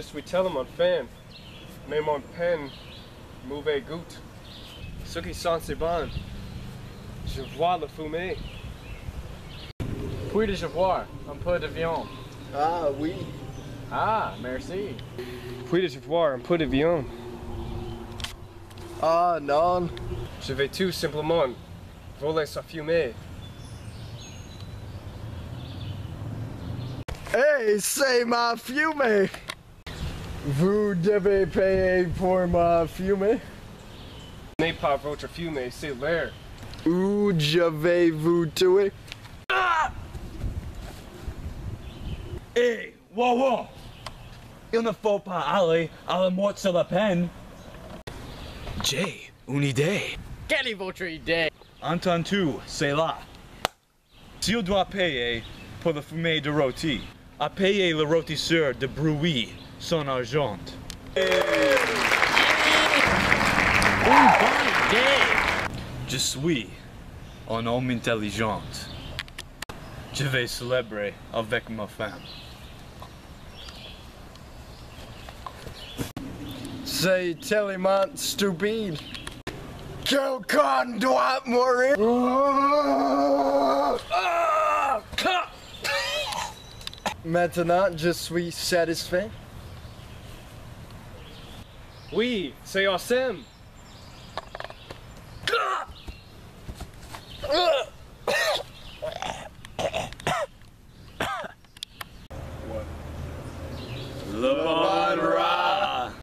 suis on fan. Mais mon pen. Ce qui sent c'est bon. Je vois le fumée. Puis de je voir un peu de viande? Ah oui. Ah, merci. Puis de je voir un peu de viande? Ah non. Je vais tout simplement voler sa fumée. Hey, c'est ma fumée. Vous devez payer pour ma fumée. Ce n'est pas votre fumée, c'est l'air. Ou je vais vous tuer. Hé, wow, wow! Il ne faut pas aller à la mort sur la peine. J'ai une idée. Quelle est votre idée? Entends-tu, c'est là. S'il doit payer pour le fumée de rôti, à payer le rôtisseur de bruit son argent. Je suis un homme intelligent. Je vais célébrer avec ma femme. C'est tellement stupide. Quelqu'un doit mourir. Ah! Maintenant, je suis satisfait. Oui, c'est awesome.